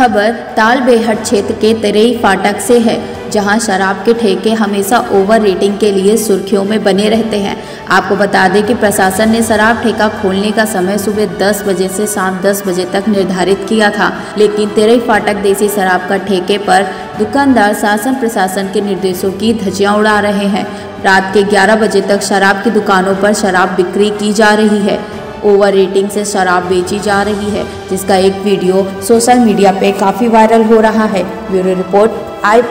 खबर ताल बेहट क्षेत्र के तेरई फाटक से है, जहाँ शराब के ठेके हमेशा ओवर रेटिंग के लिए सुर्खियों में बने रहते हैं। आपको बता दें कि प्रशासन ने शराब ठेका खोलने का समय सुबह 10 बजे से शाम 10 बजे तक निर्धारित किया था, लेकिन तेरई फाटक देसी शराब का ठेके पर दुकानदार शासन प्रशासन के निर्देशों की धज्जियाँ उड़ा रहे हैं। रात के 11 बजे तक शराब की दुकानों पर शराब बिक्री की जा रही है। ओवर रेटिंग से शराब बेची जा रही है, जिसका एक वीडियो सोशल मीडिया पे काफ़ी वायरल हो रहा है। ब्यूरो रिपोर्ट आई